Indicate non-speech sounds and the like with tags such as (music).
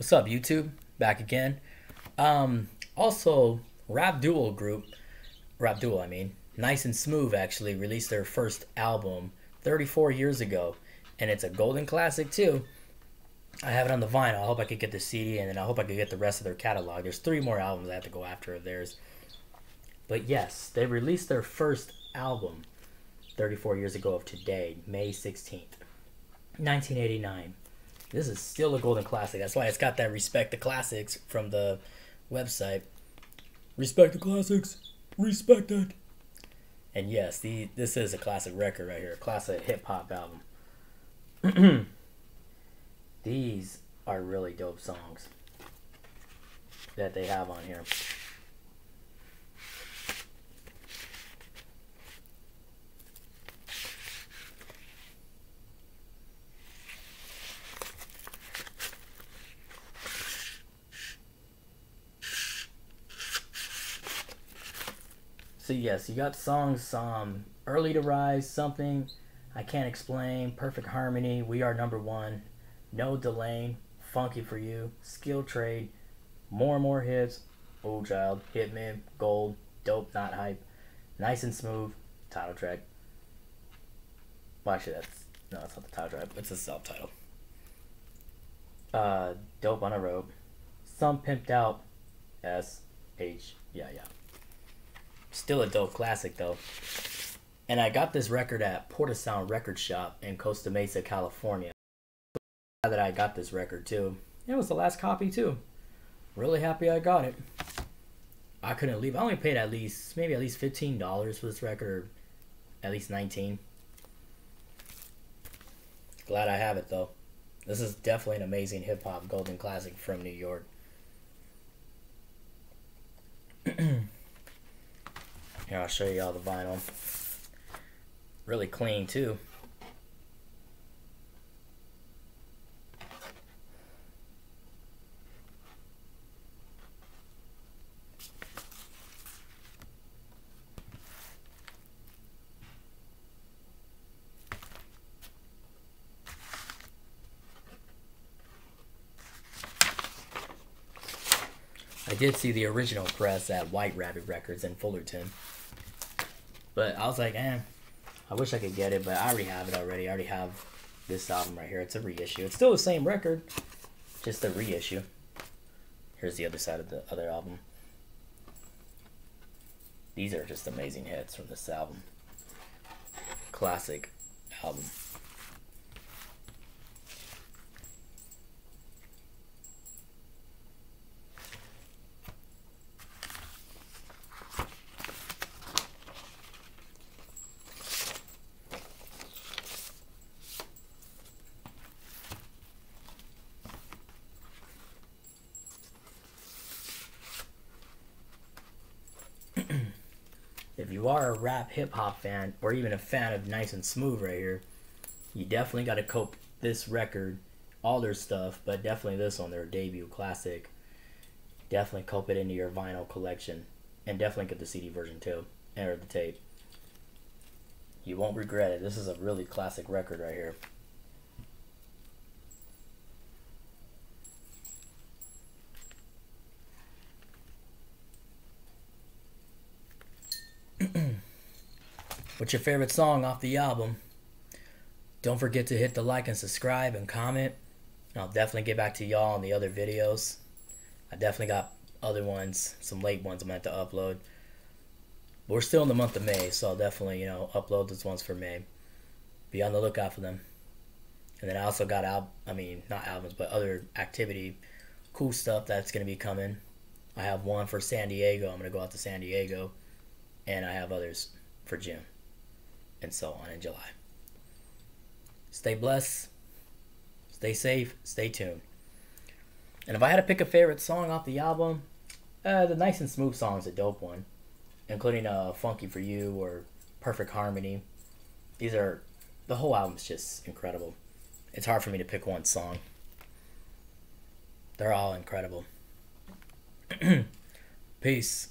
What's up, YouTube? Back again. Um, also, Rap Duel Group, Rap Duel, I mean, Nice and Smooth actually released their first album 34 years ago, and it's a golden classic too. I have it on the vinyl. I hope I could get the CD, and then I hope I could get the rest of their catalog. There's three more albums I have to go after of theirs. But yes, they released their first album 34 years ago of today, May 16th, 1989. This is still a golden classic. That's why it's got that respect the classics from the website. Respect the classics. Respect it. And yes, the this is a classic record right here, a classic hip hop album. (clears throat) These are really dope songs that they have on here. So yes, you got songs um Early to Rise, something I can't explain, Perfect Harmony, We Are Number One, No Delay, Funky for You, Skill Trade, More and More Hits, Ooh Child, Hitman, Gold, Dope Not Hype, Nice and Smooth, title track. Well actually that's no, that's not the title track, it's a self title. Uh Dope on a Rope. Some Pimped Out S H yeah yeah. Still a dope classic though. And I got this record at Port of Sound Record Shop in Costa Mesa, California. That I got this record too. It was the last copy too. Really happy I got it. I couldn't leave. I only paid at least maybe at least fifteen dollars for this record, or at least nineteen. Glad I have it though. This is definitely an amazing hip hop golden classic from New York. (clears throat) Here, I'll show you all the vinyl. Really clean, too. I did see the original press at White Rabbit Records in Fullerton. But I was like, eh, I wish I could get it, but I already have it already. I already have this album right here. It's a reissue. It's still the same record, just a reissue. Here's the other side of the other album. These are just amazing hits from this album. Classic album. If you are a rap hip hop fan or even a fan of Nice and Smooth right here, you definitely got to cope this record, all their stuff, but definitely this one, their debut classic. Definitely cope it into your vinyl collection, and definitely get the CD version too, or the tape. You won't regret it. This is a really classic record right here. What's your favorite song off the album? Don't forget to hit the like and subscribe and comment. And I'll definitely get back to y'all on the other videos. I definitely got other ones, some late ones I'm going to upload. But we're still in the month of May, so I'll definitely, you know, upload those ones for May. Be on the lookout for them. And then I also got out, I mean, not albums, but other activity, cool stuff that's going to be coming. I have one for San Diego. I'm going to go out to San Diego. And I have others for June and so on in July. Stay blessed, stay safe, stay tuned. And if I had to pick a favorite song off the album, uh, the Nice and Smooth song is a dope one, including uh, Funky for You or Perfect Harmony. These are, the whole album's just incredible. It's hard for me to pick one song. They're all incredible. (clears throat) Peace.